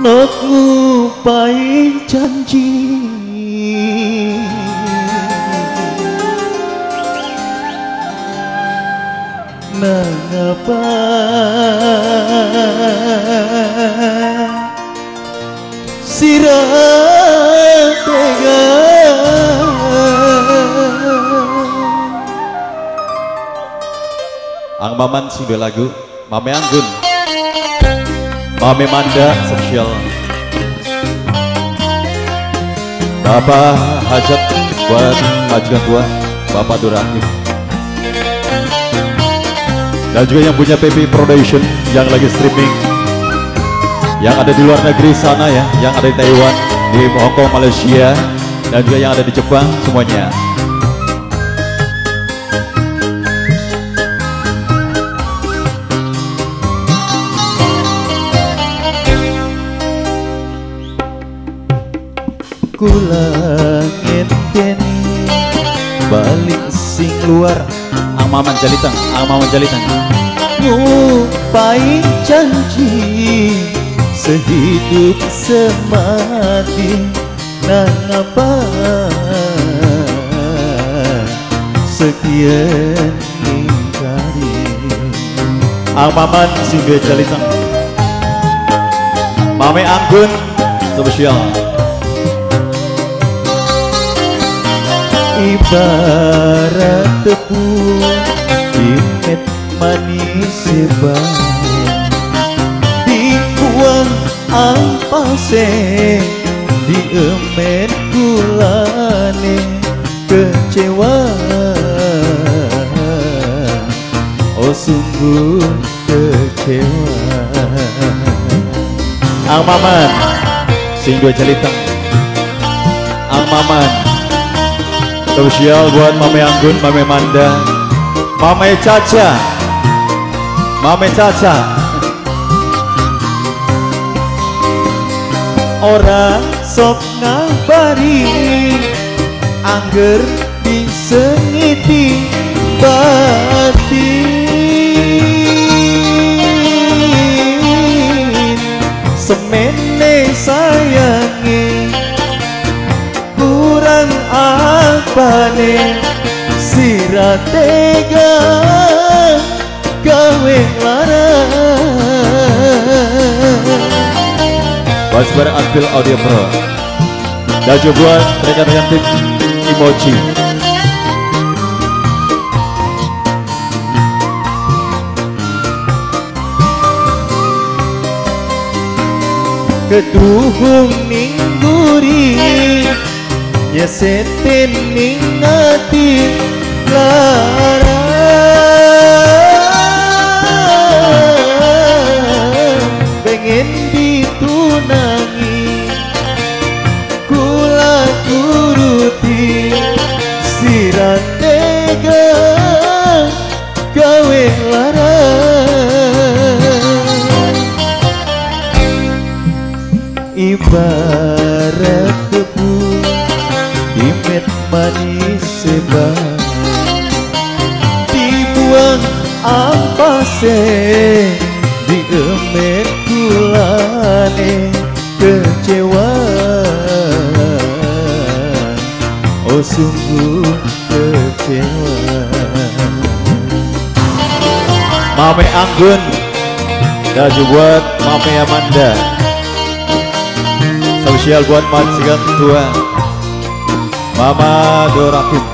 Nok ngupai janji. Mengapa Sirah tega? Ang Maman dua lagu Mame Anggun Mame Manda spesial Bapak hajat buat majikan tua Bapak Durakim Dan juga yang punya PP Production yang lagi streaming. Yang ada di luar negeri sana ya Yang ada di Taiwan, di Hongkong, Malaysia Dan juga yang ada di Jepang semuanya kula ngenteni balik sing luar. Jalitang, Ang Maman Jalitang ngupai janji sehidup semati. Nangapa sekian ingkari. Ang Maman sing dua Jalitang Mame Anggun spesial ibarat tepung Imet manis sebar Dibuang ampase Diemet gulane Kecewa. Oh sungguh kecewa. Ang Maman sing dua Jalitang Ang Maman spesial buat Mame Anggun, Mame Manda Mame Caca Mame Caca. Ora sok ngabari Angger disengiti batin Semene sayangi apa nih Sira tega Gawe larang Anpil Audio Pro. Dan juga buat rekan-rekan tim Emoji. Keduhung ningguri ya seten ning ati lara Dibuang ampase Diemet gulane Kecewa? Oh sungguh kecewa. Mame Anggun Dan juga buat Mame Amanda. Spesial buat majikan tua. Mama Dorakit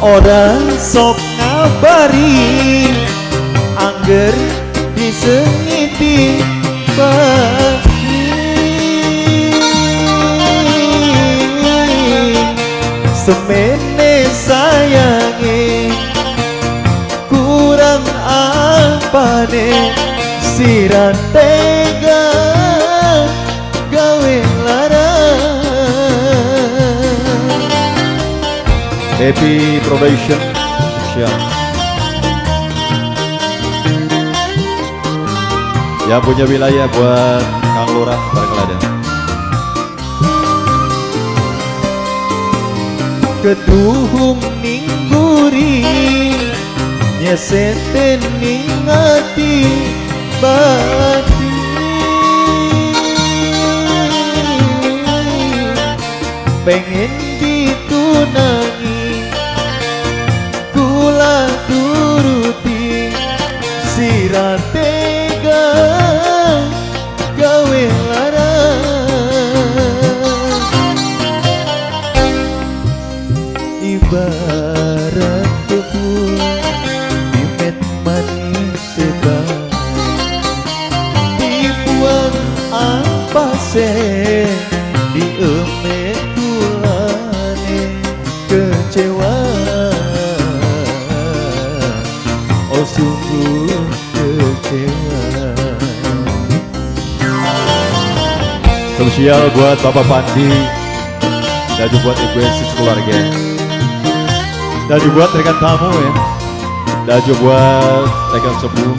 Orang sok ngabari Angger disengiti Semene sayangi Kurang apa nih Happy Production Spesial Yang punya wilayah buat Kang Lurah Barkelada keduhung ningguri nyeseten ning ati bati. Pengen ditunangi kecewa Spesial buat Bapak Pandi dan juga buat Ibu Esi keluarga. Dan juga buat rekan tamu ya. Dan juga buat rekan sepuh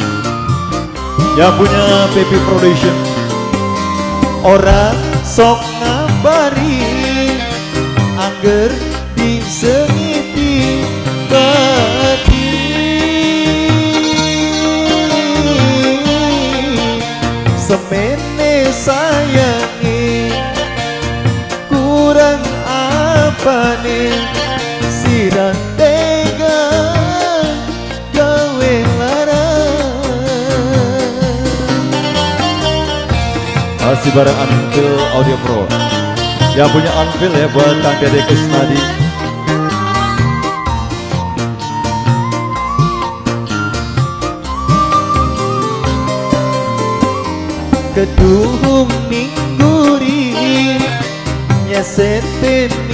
yang punya PP Production. Orang sok ngabari Angger disengiti Masih bareng Anvil Audio Pro. Yang punya Anvil ya buat Kang Dede Kusnadi. Keduhung ningguri Nyeseten